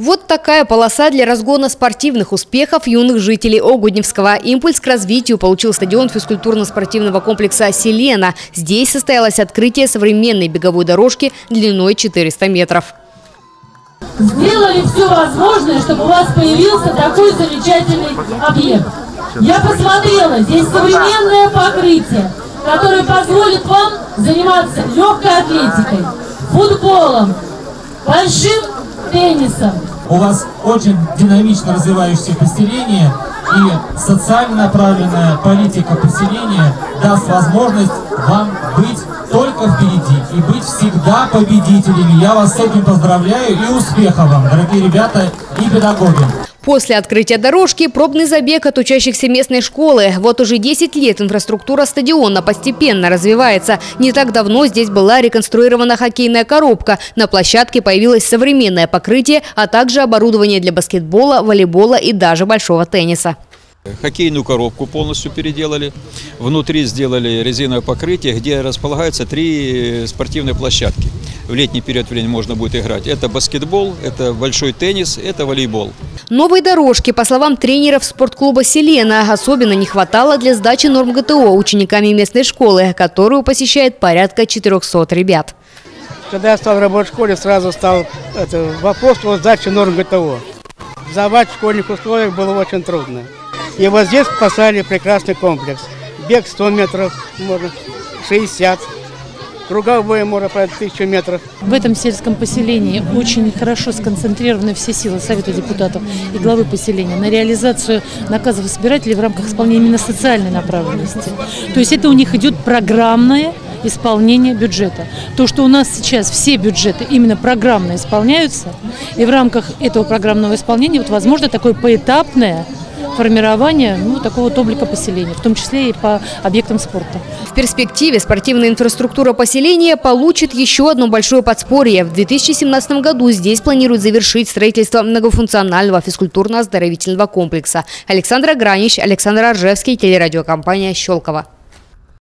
Вот такая полоса для разгона спортивных успехов юных жителей Огудневского. Импульс к развитию получил стадион физкультурно-спортивного комплекса «Селена». Здесь состоялось открытие современной беговой дорожки длиной 400 метров. Сделали все возможное, чтобы у вас появился такой замечательный объект. Я посмотрела, здесь современное покрытие, которое позволит вам заниматься легкой атлетикой, футболом, большим теннисом, у вас очень динамично развивающееся поселение и социально направленная политика поселения даст возможность вам быть только впереди и быть всегда победителями. Я вас с этим поздравляю и успехов вам, дорогие ребята и педагоги. После открытия дорожки пробный забег от учащихся местной школы. Вот уже 10 лет инфраструктура стадиона постепенно развивается. Не так давно здесь была реконструирована хоккейная коробка. На площадке появилось современное покрытие, а также оборудование для баскетбола, волейбола и даже большого тенниса. Хоккейную коробку полностью переделали. Внутри сделали резиновое покрытие, где располагаются три спортивные площадки. В летний период времени можно будет играть. Это баскетбол, это большой теннис, это волейбол. Новой дорожки, по словам тренеров спортклуба «Селена», особенно не хватало для сдачи норм ГТО учениками местной школы, которую посещает порядка 400 ребят. Когда я стал работать в школе, сразу стал это, вопрос о сдаче норм ГТО. Сдавать в школьных условиях было очень трудно. И вот здесь поставили прекрасный комплекс. Бег 100 метров, можно 60 круговое море по 1000 метров. В этом сельском поселении очень хорошо сконцентрированы все силы Совета депутатов и главы поселения на реализацию наказов избирателей в рамках исполнения именно социальной направленности. То есть это у них идет программное исполнение бюджета. То, что у нас сейчас все бюджеты именно программно исполняются, и в рамках этого программного исполнения, вот, возможно, такое поэтапное формирования ну, такого вот облика поселения, в том числе и по объектам спорта. В перспективе спортивная инфраструктура поселения получит еще одно большое подспорье. В 2017 году здесь планируют завершить строительство многофункционального физкультурно-оздоровительного комплекса. Александра Гранич, Александр Аржевский, телерадиокомпания «Щелково».